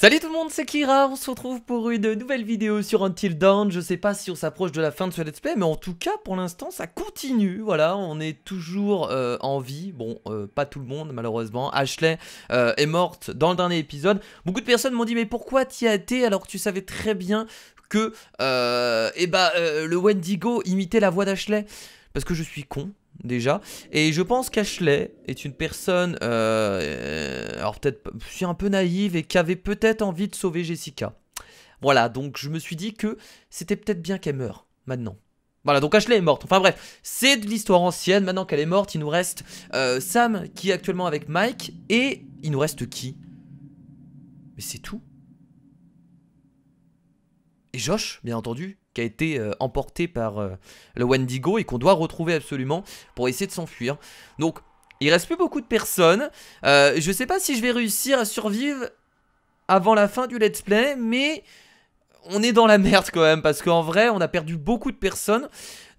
Salut tout le monde, c'est Kira, on se retrouve pour une nouvelle vidéo sur Until Dawn, je sais pas si on s'approche de la fin de ce let's play, mais en tout cas pour l'instant ça continue, voilà, on est toujours euh, en vie, bon euh, pas tout le monde malheureusement, Ashley euh, est morte dans le dernier épisode, beaucoup de personnes m'ont dit mais pourquoi t'y as été alors que tu savais très bien que eh bah, le Wendigo imitait la voix d'Ashley? Parce que je suis con, déjà. Et je pense qu'Ashley est une personne, euh, alors peut-être, je suis un peu naïve et qui avait peut-être envie de sauver Jessica. Voilà, donc je me suis dit que c'était peut-être bien qu'elle meure, maintenant. Voilà, donc Ashley est morte. Enfin bref, c'est de l'histoire ancienne. Maintenant qu'elle est morte, il nous reste euh, Sam qui est actuellement avec Mike. Et il nous reste qui? Mais c'est tout? Et Josh, bien entendu, qui a été euh, emporté par euh, le Wendigo et qu'on doit retrouver absolument pour essayer de s'enfuir. Donc, il reste plus beaucoup de personnes. Euh, je sais pas si je vais réussir à survivre avant la fin du let's play, mais on est dans la merde quand même, parce qu'en vrai, on a perdu beaucoup de personnes.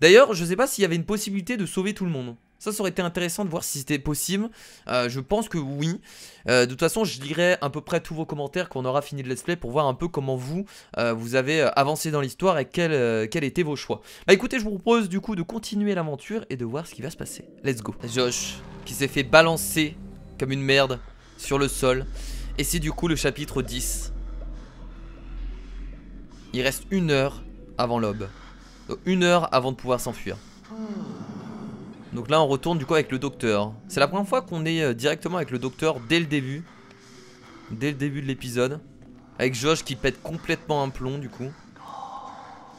D'ailleurs, je sais pas s'il y avait une possibilité de sauver tout le monde. Ça, ça aurait été intéressant de voir si c'était possible. Euh, je pense que oui. Euh, de toute façon, je lirai à peu près tous vos commentaires quand on aura fini le let's play pour voir un peu comment vous, euh, vous avez avancé dans l'histoire et quels quel étaient vos choix. Bah écoutez, je vous propose du coup de continuer l'aventure et de voir ce qui va se passer. Let's go. Josh, qui s'est fait balancer comme une merde sur le sol. Et c'est du coup le chapitre 10. Il reste une heure avant l'aube. Une heure avant de pouvoir s'enfuir. Donc là on retourne du coup avec le docteur. C'est la première fois qu'on est euh, directement avec le docteur dès le début. Dès le début de l'épisode. Avec Josh qui pète complètement un plomb du coup.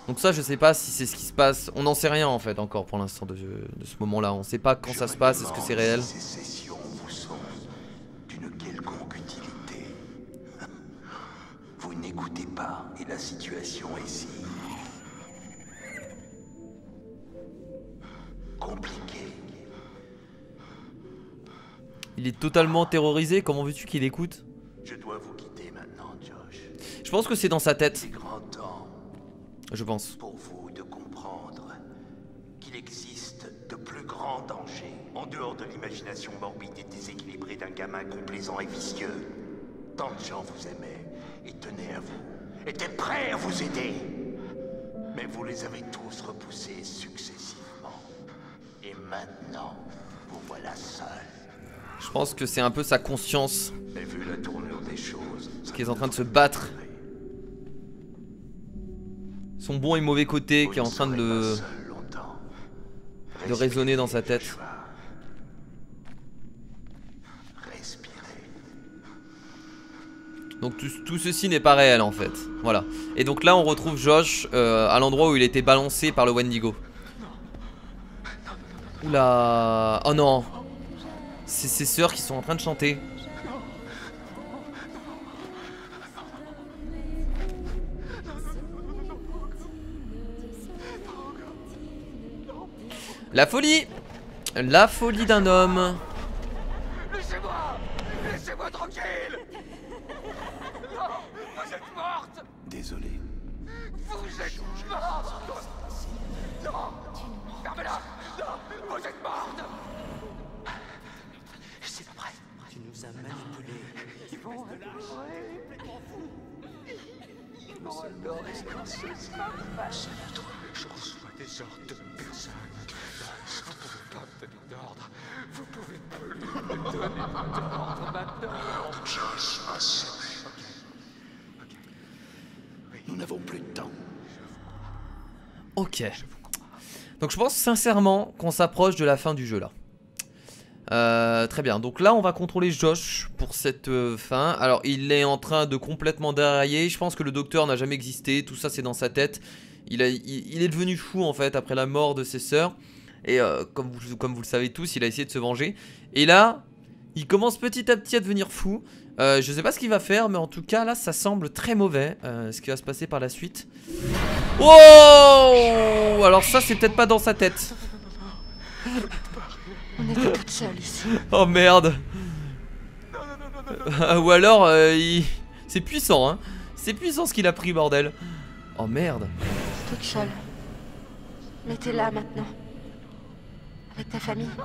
Donc ça je sais pas si c'est ce qui se passe. On n'en sait rien en fait encore pour l'instant de, ce moment là On sait pas quand ça se passe, est-ce que c'est réel. Vous n'écoutez pas et la situation est si Il est totalement terrorisé, comment veux-tu qu'il écoute? Je dois vous quitter maintenant, Josh. Je pense que c'est dans sa tête. Je pense. Pour vous de comprendre qu'il existe de plus grands dangers en dehors de l'imagination morbide et déséquilibrée d'un gamin complaisant et vicieux. Tant de gens vous aimaient et tenaient à vous, étaient prêts à vous aider. Mais vous les avez tous repoussés successivement. Et maintenant, vous voilà seul. Je pense que c'est un peu sa conscience. Vu la tournure des choses, qui est en train de se battre. Son bon et mauvais côté qui est en train de le... de résonner dans sa tête. Donc tout, ceci n'est pas réel en fait. Voilà. Et donc là on retrouve Josh euh, à l'endroit où il était balancé par le Wendigo. Oula. Oh non. C'est ses sœurs qui sont en train de chanter. La folie La folie d'un homme Ils vont adorer. Ils vont adorer quand ceci passe. Je reçois des ordres de personne. Vous pouvez pas me donner d'ordre. Vous pouvez plus me donner d'ordre maintenant. Ok. Nous n'avons plus de temps. Ok. Donc je pense sincèrement qu'on s'approche de la fin du jeu là. Euh, très bien, donc là on va contrôler Josh pour cette euh, fin. Alors il est en train de complètement dérailler. Je pense que le docteur n'a jamais existé. Tout ça c'est dans sa tête. Il, est devenu fou en fait après la mort de ses sœurs. Et euh, comme, vous, comme vous le savez tous il a essayé de se venger. Et là il commence petit à petit à devenir fou. Je sais pas ce qu'il va faire mais en tout cas là ça semble très mauvais Ce qui va se passer par la suite. Oh! Alors ça c'est peut-être pas dans sa tête on était toutes seules ici. Oh merde Ou alors, euh, il... c'est puissant, hein C'est puissant ce qu'il a pris, bordel Oh merde Toute seule. Mais t'es là maintenant. Avec ta famille. Oh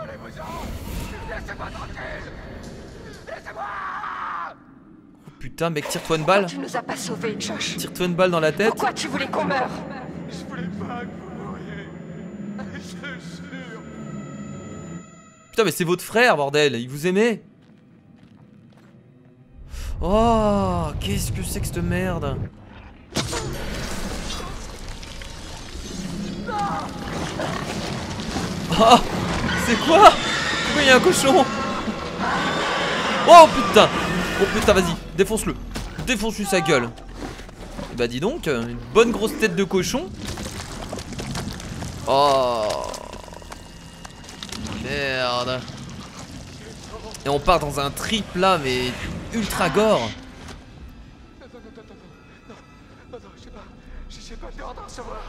Putain, mec, tire-toi une balle. Tu nous as pas sauvés, Josh. Tire-toi une balle dans la tête. Pourquoi tu voulais qu'on meure? Putain, mais c'est votre frère, bordel. Il vous aimait. Oh, qu'est-ce que c'est que cette merde Oh, c'est quoi? Pourquoi il y a un cochon? Oh putain Oh putain, vas-y, défonce-le. Défonce-lui sa gueule. Bah dis donc, une bonne grosse tête de cochon. Oh Merde. Et on part dans un trip là, mais ultra gore. Non, non, non, non, non, non, non, non, j'ai pas, j'ai pas peur d'en recevoir.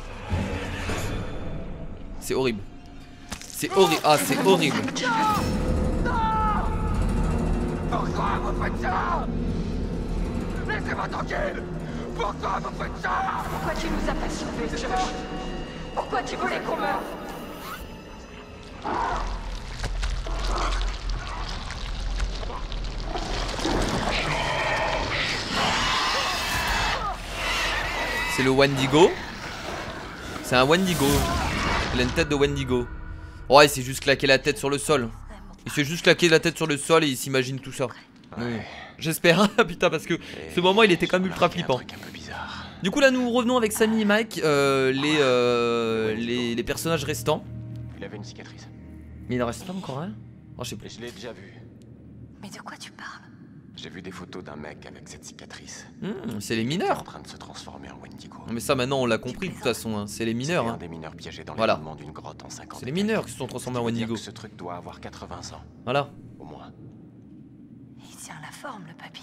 C'est horrible. C'est horrible. Ah, c'est horrible. Pourquoi vous faites ça? Laissez-moi tranquille Pourquoi vous faites ça? Pourquoi tu nous as pas sauvés, Josh Pourquoi tu voulais qu'on meure? C'est le Wendigo. C'est un Wendigo. Il a une tête de Wendigo. Ouais, il s'est juste claqué la tête sur le sol. Il s'est juste claqué la tête sur le sol et il s'imagine tout ça. Oui. J'espère, putain, parce que ce moment il était quand même ultra flippant. Du coup, là, nous revenons avec Sammy et Mike, euh, les, euh, les, les personnages restants. Il avait une cicatrice. Mais il en reste pas encore un Oh, je sais plus. je l'ai déjà vu. Mais de quoi tu parles? J'ai vu des photos d'un mec avec cette cicatrice. Hmm, c'est les mineurs. en train de se transformer en Wendigo. Non, mais ça, maintenant, on l'a compris de toute façon. hein. C'est les mineurs. Un hein. des mineurs piégés dans Voilà. d'une grotte en 50. C'est les mineurs qui se sont transformés en Wendigo. Ce truc doit avoir 80 ans, Voilà. au moins. Il tient la forme, le papy.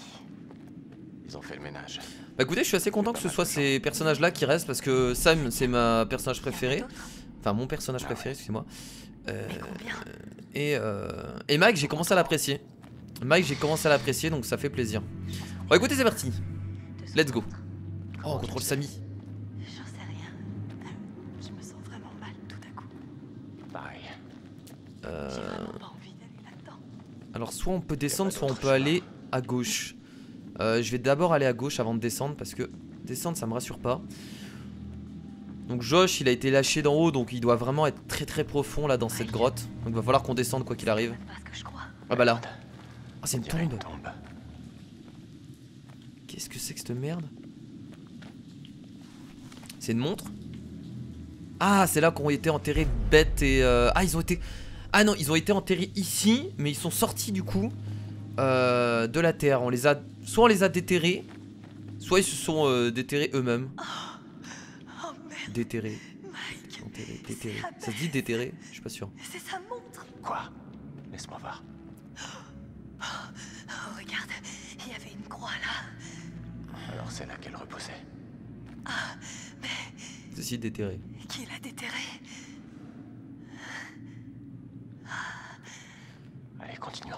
Ils ont fait le ménage. Bah écoutez, je suis assez content que ce soit ces personnages-là qui restent parce que Sam, c'est ma personnage préféré. Enfin, mon personnage préféré, excusez-moi. Euh, Combien? et, euh, et Mike, j'ai commencé à l'apprécier. Mike, j'ai commencé à l'apprécier, donc ça fait plaisir. Bon, écoutez, c'est parti. Let's go. Oh, on contrôle Samy. J'en sais rien. Je me sens vraiment mal tout à coup. Pareil. Euh, J'ai vraiment pas envie d'aller là-dedans. alors, soit on peut descendre, soit on peut aller à gauche. Euh, je vais d'abord aller à gauche avant de descendre parce que descendre, ça me rassure pas. Donc Josh, il a été lâché d'en haut, donc il doit vraiment être très très profond là dans cette grotte. Donc il va falloir qu'on descende quoi qu'il arrive. C'est pas ce que je crois. Ah bah là. Ah c'est une tombe. tombe. Qu'est-ce que c'est que cette merde? C'est une montre? Ah c'est là qu'ont été enterrés Bête et... euh, Ah ils ont été... Ah non ils ont été enterrés ici Mais ils sont sortis du coup euh, De la terre On les a... Soit on les a déterrés Soit ils se sont euh, déterrés eux-mêmes Oh merde, Déterrés Mike. Ça se dit déterrés? Je suis pas sûr C'est sa montre. Quoi? Laisse-moi voir. Regarde, il y avait une croix là. Alors c'est là qu'elle reposait. Ceci déterré Qui l'a déterré? Allez, continuons.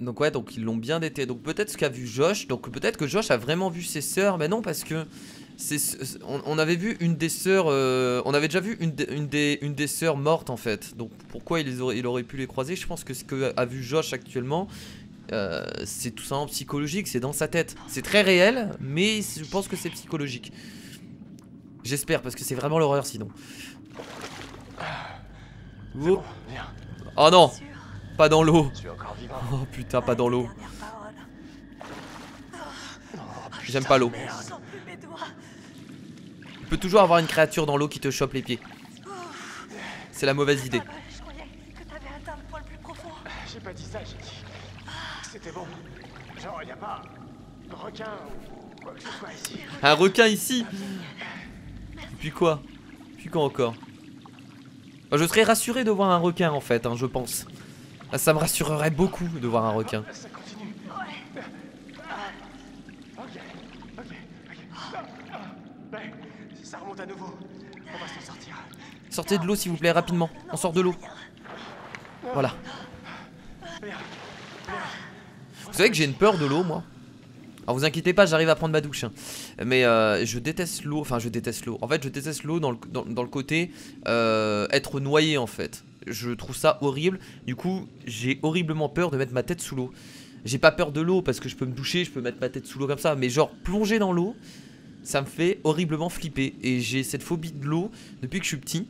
Donc ouais, donc ils l'ont bien déterré. Donc peut-être ce qu'a vu Josh. Donc peut-être que Josh a vraiment vu ses sœurs. Mais non, parce que on, on avait vu une des sœurs. euh, on avait déjà vu une, des- une des une des sœurs mortes en fait. Donc pourquoi il, les aurait, il aurait pu les croiser? Je pense que ce que a vu Josh actuellement, euh, c'est tout simplement psychologique. C'est dans sa tête. C'est très réel, mais je pense que c'est psychologique. J'espère parce que c'est vraiment l'horreur sinon. Oh, bon, viens. oh non, pas dans l'eau. Oh putain, pas dans l'eau. Parole. J'aime pas l'eau. Je sens plus mes doigts. Tu peux toujours avoir une créature dans l'eau qui te chope les pieds. C'est la mauvaise idée. Ah je croyais que t'avais atteint le point le plus profond. J'ai pas dit ça, j'ai dit. que C'était bon. Genre, y a pas de requin ou quoi que ce soit ici. Un requin ici Et puis quoi Puis quoi encore Bah, Je serais rassuré de voir un requin en fait, hein, je pense. Ah, Ça me rassurerait beaucoup de voir un requin. Ça continue. Ok, ok, ok. Ah, ah, ben, ça remonte à nouveau. On va s'en sortir. Sortez de l'eau s'il vous plaît, rapidement. On sort de l'eau. Voilà. Vous savez que j'ai une peur de l'eau, moi alors vous inquiétez pas, j'arrive à prendre ma douche. hein. Mais euh, je déteste l'eau, enfin je déteste l'eau. En fait, je déteste l'eau dans le, côté euh, être noyé en fait. Je trouve ça horrible. Du coup, j'ai horriblement peur de mettre ma tête sous l'eau. J'ai pas peur de l'eau parce que je peux me doucher, je peux mettre ma tête sous l'eau comme ça. Mais genre, plonger dans l'eau, ça me fait horriblement flipper. Et j'ai cette phobie de l'eau depuis que je suis petit.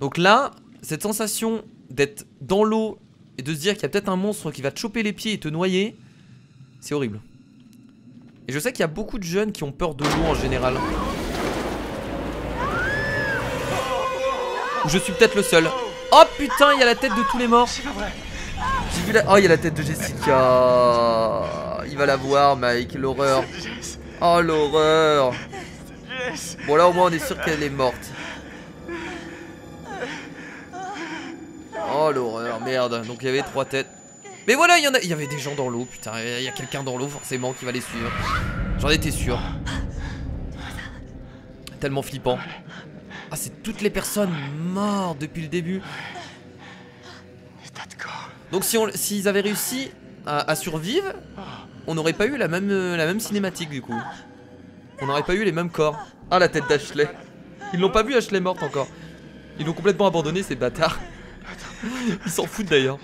Donc là, cette sensation d'être dans l'eau et de se dire qu'il y a peut-être un monstre qui va te choper les pieds et te noyer, c'est horrible. Et je sais qu'il y a beaucoup de jeunes qui ont peur de l'eau en général. Je suis peut-être le seul. Oh putain, il y a la tête de tous les morts. J'ai vu la... Oh, il y a la tête de Jessica. Il va la voir, Mike. L'horreur. Oh, l'horreur. Bon, là, au moins, on est sûr qu'elle est morte. Oh, l'horreur. Merde. Donc, il y avait trois têtes. Mais voilà, il y en a. Il y avait des gens dans l'eau. Putain, il y a quelqu'un dans l'eau, forcément, qui va les suivre. J'en étais sûr. Tellement flippant. Ah, c'est toutes les personnes mortes depuis le début. Donc si on, s'ils avaient réussi à, survivre, on n'aurait pas eu la même, la même cinématique du coup. On n'aurait pas eu les mêmes corps. Ah la tête d'Ashley. Ils l'ont pas vu Ashley morte encore. Ils l'ont complètement abandonné ces bâtards. Ils s'en foutent d'ailleurs.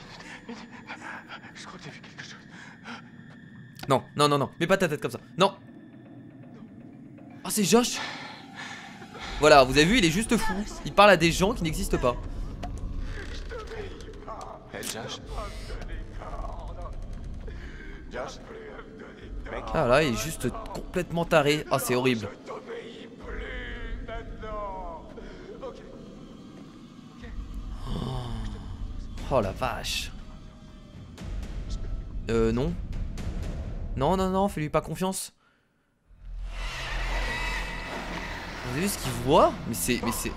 Non, non, non, non. Mets pas ta tête comme ça. Non. Oh c'est Josh. Voilà, vous avez vu, il est juste fou. Il parle à des gens qui n'existent pas. Ah là, il est juste complètement taré. Ah, c'est horrible. Oh la vache. Euh, non. Non, non, non, fais-lui pas confiance. Vous avez vu ce qu'il voit? Mais c'est. Mais c'est.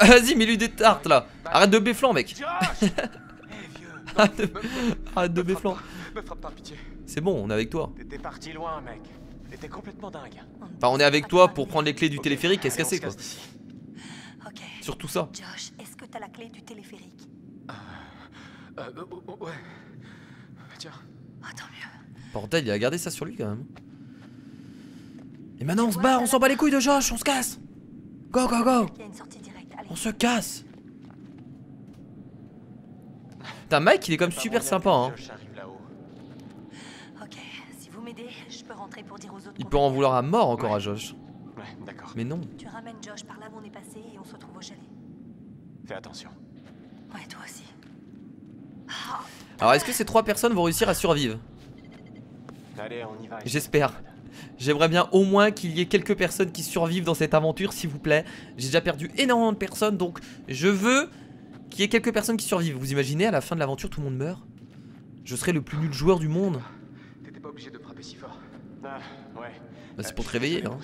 Vas-y, mets-lui des tartes là. Arrête de béflan, mec. Arrête de, Arrête de béflan. C'est bon, on est avec toi. T'étais parti loin, mec. T'étais complètement dingue. Enfin, on est avec toi pour prendre les clés du téléphérique. Qu'est-ce que c'est quoi Ok. Surtout ça. Josh, est-ce que t'as la clé du téléphérique? Euh, euh, ouais. Tiens. Oh, tant mieux. Bordel, il a gardé ça sur lui quand même. Et maintenant on se barre, on s'en bat les couilles de Josh, on se casse. Go, go, go. Il y a une sortie directe. Allez. On se casse. Putain, Mike, il est comme super sympa. Hein. Josh arrive là-haut. Ok. Si vous m'aidez, je peux rentrer pour dire aux autres. Il peut en vouloir à mort encore à Josh. Ouais, d'accord. Mais non. Tu ramènes Josh par là où on est passé et on se retrouve au chalet. Fais attention. Ouais, toi aussi. Alors, est-ce que ces trois personnes vont réussir à survivre? Allez, on y va. J'espère. J'aimerais bien au moins qu'il y ait quelques personnes qui survivent dans cette aventure, s'il vous plaît. J'ai déjà perdu énormément de personnes, donc je veux qu'il y ait quelques personnes qui survivent. Vous imaginez, à la fin de l'aventure, tout le monde meurt? Je serai le plus nul joueur du monde. T'étais pas obligé de frapper si fort. Ah, ouais. Bah, c'est Euh, pour te réveiller, hein.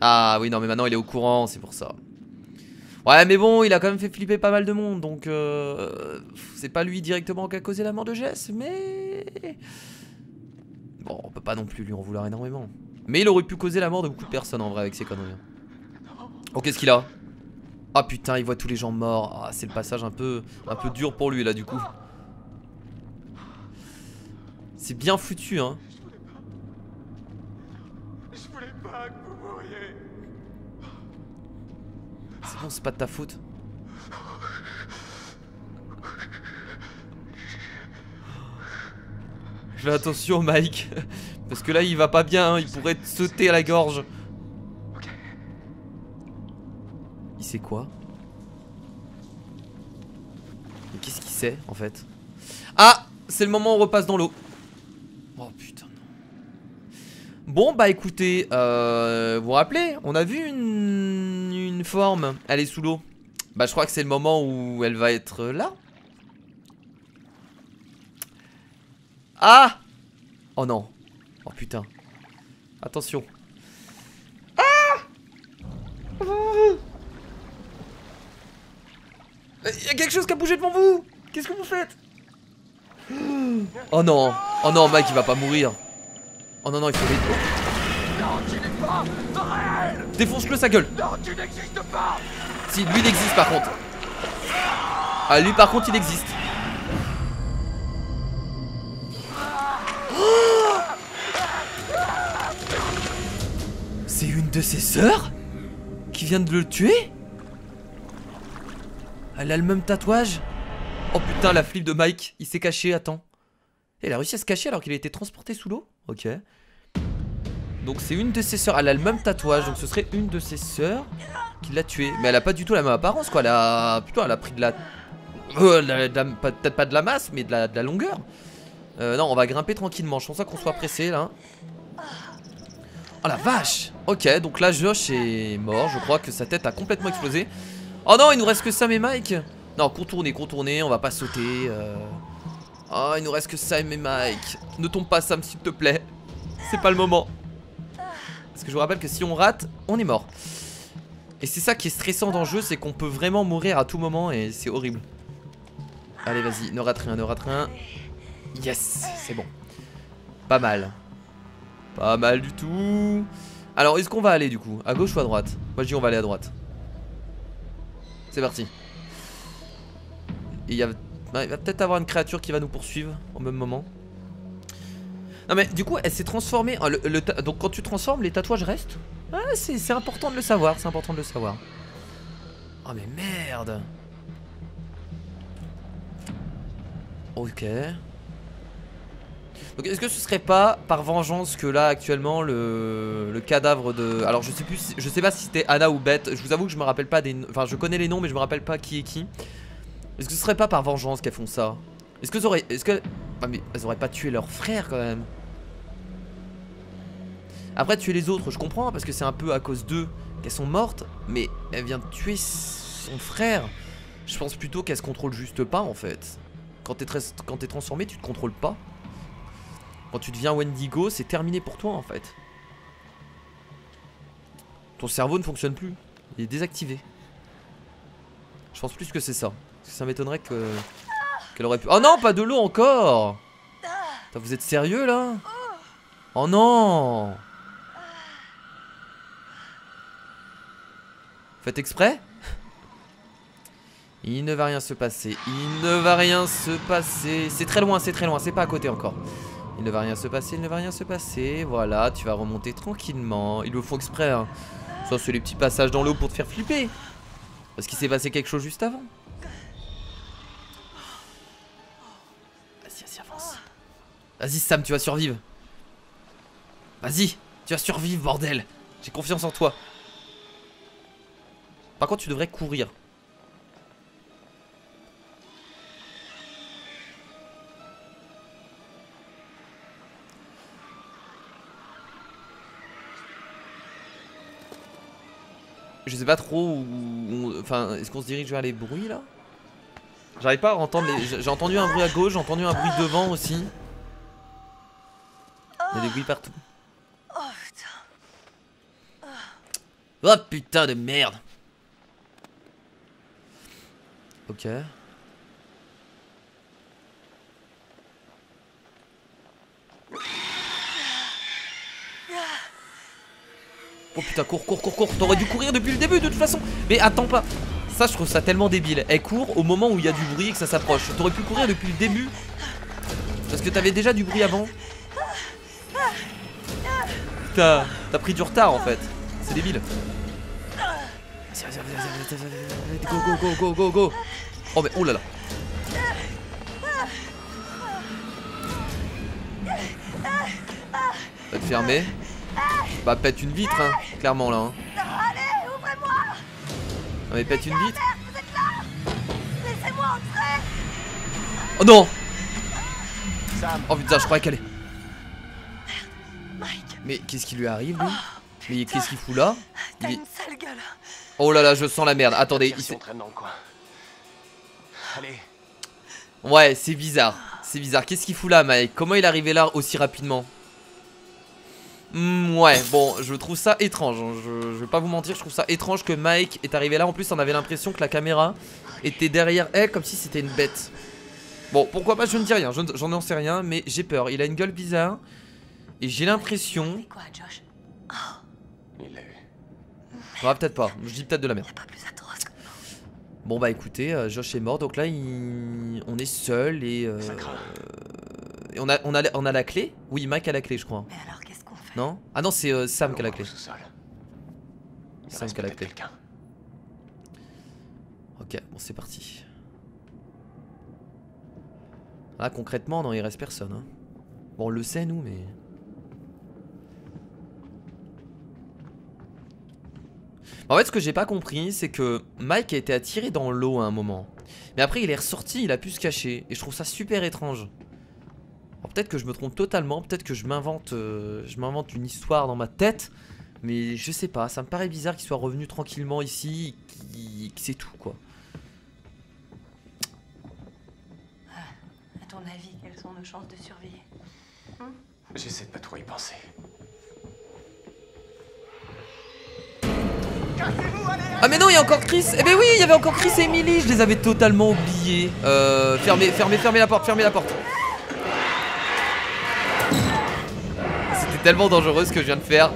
Ah oui, non, mais maintenant il est au courant, c'est pour ça. Ouais, mais bon, il a quand même fait flipper pas mal de monde, donc euh, c'est pas lui directement qui a causé la mort de Jess, mais... Bon, on peut pas non plus lui en vouloir énormément. Mais il aurait pu causer la mort de beaucoup de personnes en vrai avec ses conneries. Oh, qu'est-ce qu'il a? Ah putain, il voit tous les gens morts. Ah, c'est le passage un peu, un peu dur pour lui là du coup. C'est bien foutu, hein. Je voulais pas que vous mouriez. Bon, c'est pas de ta faute. Fais attention, Mike. Parce que là, il va pas bien. hein, Il pourrait te sauter à la gorge. Il sait quoi? Mais qu'est-ce qu'il sait, en fait? Ah C'est le moment où on repasse dans l'eau. Oh putain, non. Bon, bah écoutez, euh, vous vous rappelez? On a vu une, une forme. Elle est sous l'eau. Bah, je crois que c'est le moment où elle va être là. Ah Oh non. Oh putain. Attention. Ah Il y a quelque chose qui a bougé devant vous Qu'est-ce que vous faites? Oh non Oh non, Mike, il va pas mourir. Oh non, non, il faut les... Défonce-le sa gueule Non, tu n'existes pas Si, lui, il existe par contre. Ah, lui, par contre, il existe. Oh C'est une de ses sœurs Qui vient de le tuer? Elle a le même tatouage? Oh putain, la flip de Mike, il s'est caché, attends. Il a réussi à se cacher alors qu'il a été transporté sous l'eau? Ok. Donc c'est une de ses sœurs, elle a le même tatouage, donc ce serait une de ses sœurs qui l'a tué. Mais elle a pas du tout la même apparence quoi, elle a... Putain, elle a pris de la... Euh, peut-être pas de la masse, mais de la, longueur. Euh, non, on va grimper tranquillement, je pense pas qu'on soit pressé là. Oh la vache Ok, donc là Josh est mort, je crois que sa tête a complètement explosé. Oh non, il nous reste que Sam et Mike Non, contourner, contourner, on va pas sauter. Euh... Oh, il nous reste que Sam et Mike. Ne tombe pas Sam s'il te plaît. C'est pas le moment. Parce que je vous rappelle que si on rate, on est mort. Et c'est ça qui est stressant dans le jeu, c'est qu'on peut vraiment mourir à tout moment et c'est horrible. Allez, vas-y, ne rate rien, ne rate rien. Yes, c'est bon. Pas mal. Pas mal du tout. Alors, est-ce qu'on va aller du coup? À gauche ou à droite? Moi, je dis on va aller à droite. C'est parti. il, y a... il va peut-être avoir une créature qui va nous poursuivre au même moment. Non mais du coup elle s'est transformée Donc quand tu transformes les tatouages restent. Ah, C'est important de le savoir C'est important de le savoir. Oh mais merde. Ok. Donc est-ce que ce serait pas par vengeance que là actuellement le, cadavre de... Alors je sais plus, pas si c'était Anna ou Beth, je vous avoue que je me rappelle pas des... Enfin je connais les noms mais je me rappelle pas qui est qui. Est-ce que ce serait pas par vengeance qu'elles font ça? Est-ce que auraient... Est-ce que... Ah mais elles auraient pas tué leur frère quand même? Après tuer les autres je comprends parce que c'est un peu à cause d'eux qu'elles sont mortes Mais elle vient de tuer son frère Je pense plutôt qu'elle se contrôle juste pas en fait Quand t'es es transformé tu te contrôles pas quand tu deviens Wendigo, c'est terminé pour toi en fait. Ton cerveau ne fonctionne plus. Il est désactivé. Je pense plus que c'est ça. Parce que ça m'étonnerait que qu'elle aurait pu. Oh non, pas de l'eau encore Vous êtes sérieux là? Oh non Faites exprès Il ne va rien se passer. Il ne va rien se passer. C'est très loin, c'est très loin. C'est pas à côté encore. Il ne va rien se passer, il ne va rien se passer. Voilà, tu vas remonter tranquillement. Ils le font exprès. Hein. Ça, c'est les petits passages dans l'eau pour te faire flipper. Parce qu'il s'est passé quelque chose juste avant. Vas-y, vas-y, avance. Vas-y, Sam, tu vas survivre. Vas-y, tu vas survivre, bordel. J'ai confiance en toi. Par contre, tu devrais courir. Je sais pas trop où... Enfin, est-ce qu'on se dirige vers les bruits là? J'arrive pas à entendre les... J'ai entendu un bruit à gauche, j'ai entendu un bruit devant aussi. Il y a des bruits partout. Oh putain. Oh putain de merde. Ok. Oh putain, cours, cours, cours, cours. T'aurais dû courir depuis le début de toute façon. Mais attends pas. Ça, je trouve ça tellement débile. Elle court au moment où il y a du bruit et que ça s'approche. T'aurais pu courir depuis le début. Parce que t'avais déjà du bruit avant. T'as pris du retard en fait. C'est débile. Go, go, go, go, go, go. Oh, mais oh là là. Va te fermer. Bah pète une vitre hein, clairement là. Hein. Allez, ouvrez-moi Non mais pète une vitre. Vous êtes là Laissez-moi entrer Oh non Oh putain, je croyais qu'elle est. Mais qu'est-ce qui lui arrive lui? Oh, Mais qu'est-ce qu'il fout là? Il est... Oh là là, je sens la merde. Attendez, il s'est. Allez. Ouais, c'est bizarre. C'est bizarre. Qu'est-ce qu'il fout là, Mike? Comment il est arrivé là aussi rapidement? Mm, ouais, bon, je trouve ça étrange. Hein. Je, je, vais pas vous mentir, je trouve ça étrange que Mike est arrivé là. En plus, on avait l'impression que la caméra était derrière elle comme si c'était une bête. Bon, pourquoi pas, je ne dis rien, j'en n'en sais rien, mais j'ai peur. Il a une gueule bizarre. Et j'ai l'impression. quoi, Josh? Oh. Il Ah, peut-être pas, je dis peut-être de la merde. Bon, bah écoutez, euh, Josh est mort, donc là, il... on est seul et. Euh... Et on a, on, a, on a la clé? Oui, Mike a la clé, je crois. Mais alors, non? Ah non, c'est euh, Sam qui a la clé. Sam qui a la clé. Ok, bon, c'est parti. Là, concrètement, non, il reste personne. hein. Bon, on le sait, nous, mais... En fait, ce que j'ai pas compris, c'est que Mike a été attiré dans l'eau à un moment. Mais après, il est ressorti, il a pu se cacher. Et je trouve ça super étrange. Alors, Peut-être que je me trompe totalement, peut-être que je m'invente euh, je m'invente une histoire dans ma tête. Mais je sais pas, ça me paraît bizarre qu'il soit revenu tranquillement ici, qu'il- que c'est tout, quoi. À ton avis, quelles sont nos chances de surveiller J'essaie de pas trop y penser. Ah mais non, il y a encore Chris Eh ben oui, il y avait encore Chris et Emily, je les avais totalement oubliés. Euh, fermez, fermez, fermez la porte, fermez la porte. C'était tellement dangereux ce que je viens de faire.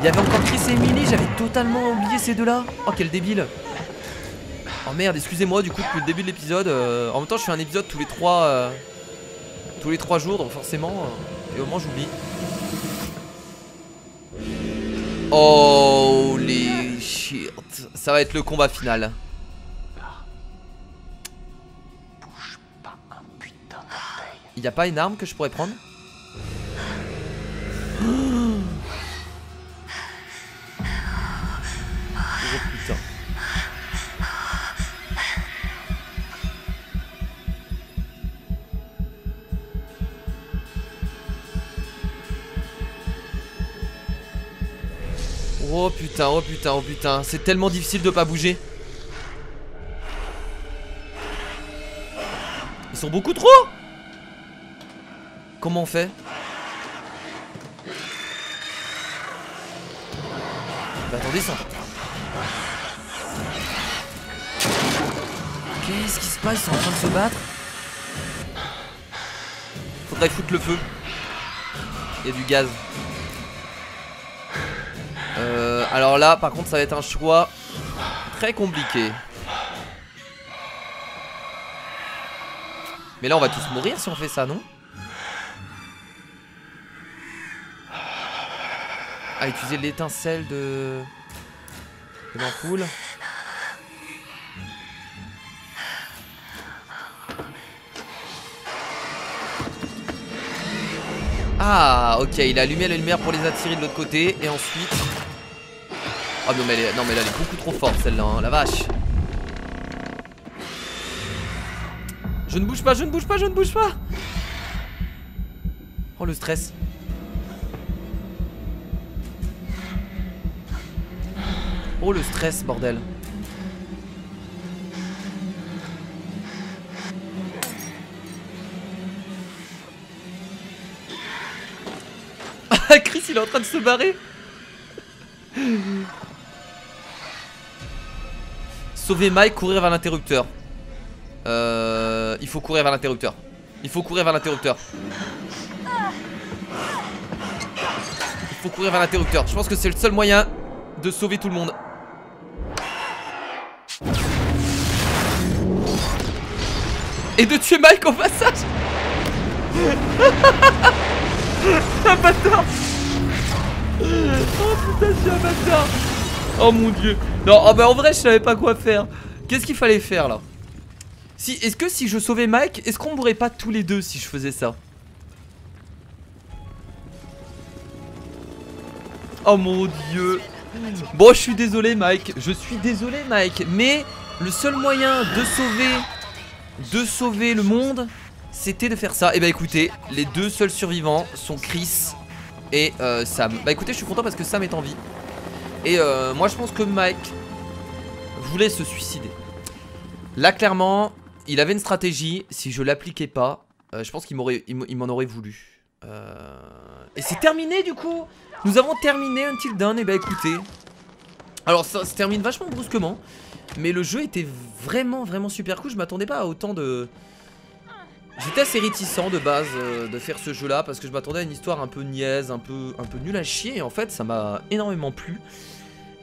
Il y avait encore Chris et Emily, j'avais totalement oublié ces deux-là. Oh quel débile. Oh merde, excusez-moi du coup depuis le début de l'épisode. euh, en même temps, je fais un épisode tous les trois, euh, tous les trois jours, donc forcément, euh, et au moment j'oublie. Holy Ça va être le combat final. D'orteil. Il n'y a pas une arme que je pourrais prendre? putain, oh putain, oh putain, c'est tellement difficile de pas bouger. Ils sont beaucoup trop Comment on fait Bah attendez ça. Qu'est-ce qui se passe? Ils sont en train de se battre? Faudrait foutre le feu. Il y a du gaz. Alors là, par contre, ça va être un choix très compliqué. Mais là, on va tous mourir si on fait ça, non Ah, utiliser l'étincelle de... de l'ampoule. Ah, ok, il a allumé la lumière pour les attirer de l'autre côté, et ensuite... Oh non mais, non mais là elle est beaucoup trop forte celle-là, hein, la vache. Je ne bouge pas, je ne bouge pas, je ne bouge pas Oh le stress. Oh le stress, bordel. Ah, Chris, il est en train de se barrer. Sauver Mike, courir vers l'interrupteur. Euh, il faut courir vers l'interrupteur. Il faut courir vers l'interrupteur. Il faut courir vers l'interrupteur. Je pense que c'est le seul moyen de sauver tout le monde. Et de tuer Mike au passage. un bâtard Oh putain, je suis un bâtard Oh mon dieu Non, oh bah en vrai, je savais pas quoi faire. Qu'est-ce qu'il fallait faire là? Si, est-ce que si je sauvais Mike, est-ce qu'on mourrait pas tous les deux si je faisais ça? Oh mon dieu Bon, je suis désolé Mike, je suis désolé Mike, mais le seul moyen de sauver de sauver le monde, c'était de faire ça. Et bah écoutez, les deux seuls survivants sont Chris et euh, Sam. Bah écoutez, je suis content parce que Sam est en vie. Et euh, moi je pense que Mike voulait se suicider. Là clairement, il avait une stratégie. Si je l'appliquais pas, euh, je pense qu'il m'en aurait voulu. Euh, Et c'est terminé du coup. Nous avons terminé Until Dawn. Et bah écoutez, alors ça se termine vachement brusquement. Mais le jeu était vraiment vraiment super cool. Je m'attendais pas à autant de. J'étais assez réticent de base euh, de faire ce jeu là parce que je m'attendais à une histoire un peu niaise, un peu, un peu nulle à chier et en fait ça m'a énormément plu.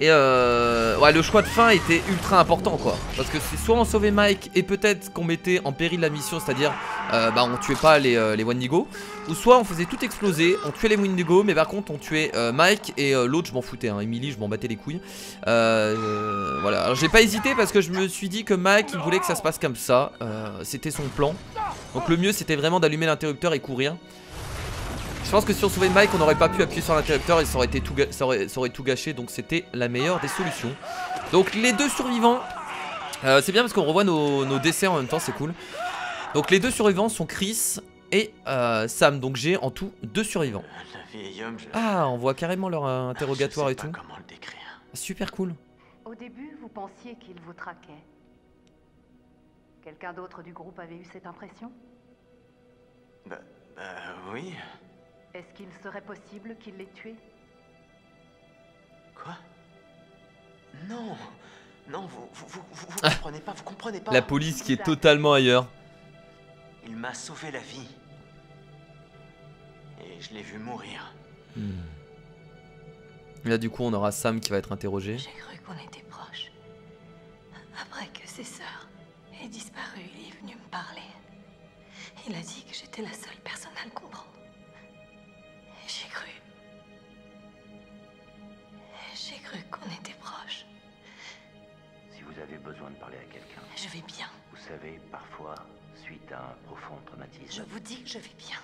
Et euh, ouais, le choix de fin était ultra important quoi. Parce que c'est soit on sauvait Mike et peut-être qu'on mettait en péril la mission, c'est-à-dire euh, bah on tuait pas les, euh. Ou soit on faisait tout exploser, on tuait les Wendigo, mais par contre on tuait euh, Mike et l'autre je m'en foutais. Hein, Emily, je m'en battais les couilles. Voilà, alors j'ai pas hésité parce que je me suis dit que Mike il voulait que ça se passe comme ça. C'était son plan. Donc le mieux c'était vraiment d'allumer l'interrupteur et courir. Je pense que si on sauvait Mike, on n'aurait pas pu appuyer sur l'interrupteur et ça aurait, été tout ga- ça, aurait, ça aurait tout gâché. Donc c'était la meilleure des solutions. Donc les deux survivants, euh, c'est bien parce qu'on revoit nos, nos décès en même temps, c'est cool. Donc les deux survivants sont Chris et euh, Sam. Donc j'ai en tout deux survivants. Le vieil homme, je... Ah, on voit carrément leur euh, interrogatoire je et tout. pas comment le décrire. Super cool. Au début, vous pensiez qu'il vous traquait. Quelqu'un d'autre du groupe avait eu cette impression? Bah, bah oui. Est-ce qu'il serait possible qu'il l'ait tué? Quoi? Non Non, vous, vous, vous, vous, vous comprenez pas, vous comprenez pas. La police qui est totalement ailleurs. Il m'a sauvé la vie. Et je l'ai vu mourir. Hmm. Là du coup on aura Sam qui va être interrogé. J'ai cru qu'on était proches. Après que ses sœurs aient disparu, il est venu me parler. Il a dit que j'étais la seule personne à le comprendre. Besoin de parler à quelqu'un, Je vais bien. vous savez, parfois, suite à un profond Je traumatisme, vous dis que je vais bien.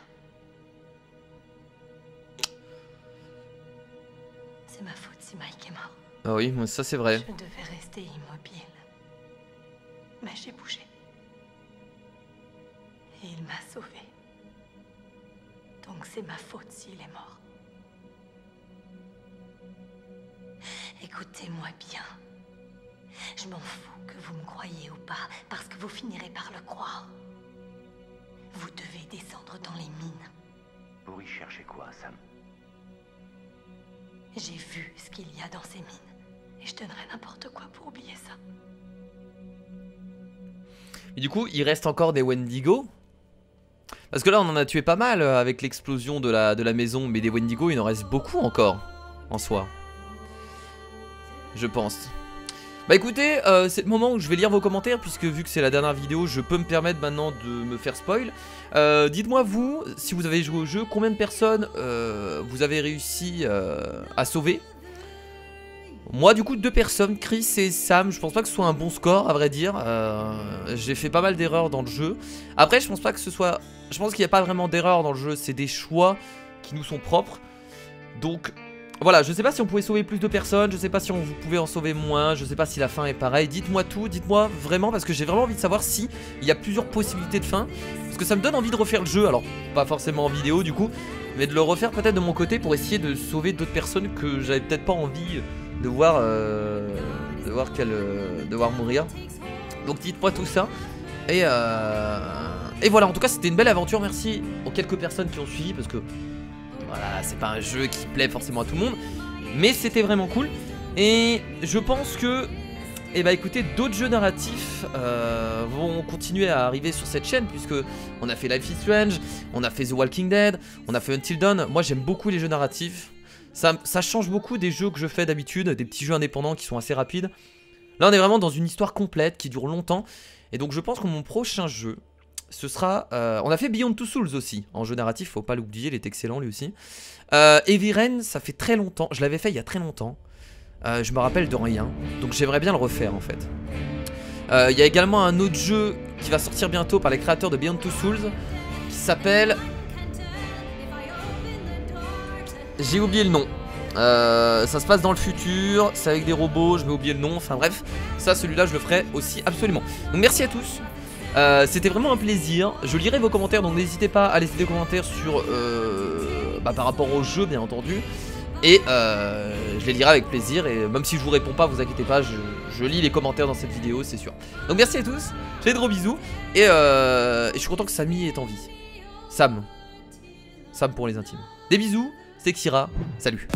C'est ma faute si Mike est mort. Ah oui, moi, ça c'est vrai. Je devais rester immobile. Mais j'ai bougé. Et il m'a sauvé. Donc c'est ma faute s'il est mort. Écoutez-moi bien. Je m'en fous que vous me croyez ou pas, parce que vous finirez par le croire. Vous devez descendre dans les mines. pour y chercher quoi, Sam? J'ai vu ce qu'il y a dans ces mines. Et je donnerais n'importe quoi pour oublier ça. Et du coup, il reste encore des Wendigo? Parce que là, on en a tué pas mal euh, avec l'explosion de la, de la maison. Mais des Wendigo, il en reste beaucoup encore, en soi. Je pense. Bah écoutez, euh, c'est le moment où je vais lire vos commentaires. Puisque vu que c'est la dernière vidéo, je peux me permettre maintenant de me faire spoil. Euh, Dites-moi, vous, si vous avez joué au jeu, combien de personnes euh, vous avez réussi à sauver? Moi du coup deux personnes, Chris et Sam, je pense pas que ce soit un bon score à vrai dire. J'ai fait pas mal d'erreurs dans le jeu. Après je pense pas que ce soit... Je pense qu'il n'y a pas vraiment d'erreur dans le jeu, c'est des choix qui nous sont propres. Donc voilà, je sais pas si on pouvait sauver plus de personnes, je sais pas si on pouvez en sauver moins, je sais pas si la fin est pareille. Dites-moi tout, dites-moi vraiment parce que j'ai vraiment envie de savoir si il y a plusieurs possibilités de fin. Parce que ça me donne envie de refaire le jeu, alors pas forcément en vidéo du coup, mais de le refaire peut-être de mon côté pour essayer de sauver d'autres personnes que j'avais peut-être pas envie de voir, euh, de voir euh, mourir. Donc dites-moi tout ça. Et, euh, et voilà, en tout cas c'était une belle aventure. Merci aux quelques personnes qui ont suivi parce que voilà, c'est pas un jeu qui plaît forcément à tout le monde, mais c'était vraiment cool. Et je pense que, eh bah écoutez, d'autres jeux narratifs euh, vont continuer à arriver sur cette chaîne puisque on a fait Life is Strange, on a fait The Walking Dead, on a fait Until Dawn. Moi j'aime beaucoup les jeux narratifs. Ça, ça change beaucoup des jeux que je fais d'habitude, des petits jeux indépendants qui sont assez rapides. Là on est vraiment dans une histoire complète qui dure longtemps. Et donc je pense que mon prochain jeu, ce sera... euh, on a fait Beyond Two Souls aussi, en jeu narratif, faut pas l'oublier, il est excellent lui aussi. Euh, ça fait très longtemps, je l'avais fait il y a très longtemps. Euh, je me rappelle de rien, donc j'aimerais bien le refaire en fait. Euh, Il y a également un autre jeu qui va sortir bientôt par les créateurs de Beyond Two Souls, qui s'appelle... J'ai oublié le nom. Ça se passe dans le futur, c'est avec des robots, je vais oublier le nom, enfin bref, ça celui-là je le ferai aussi absolument. Donc merci à tous, Euh, c'était vraiment un plaisir, je lirai vos commentaires donc n'hésitez pas à laisser des commentaires sur euh, bah, par rapport au jeu bien entendu. Et euh, je les lirai avec plaisir et même si je vous réponds pas, vous inquiétez pas, je, lis les commentaires dans cette vidéo, c'est sûr. Donc merci à tous, je fais de gros bisous et, et je suis content que Samy est en vie. Sam. Sam pour les intimes. Des bisous, c'est Xira, salut.